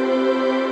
Música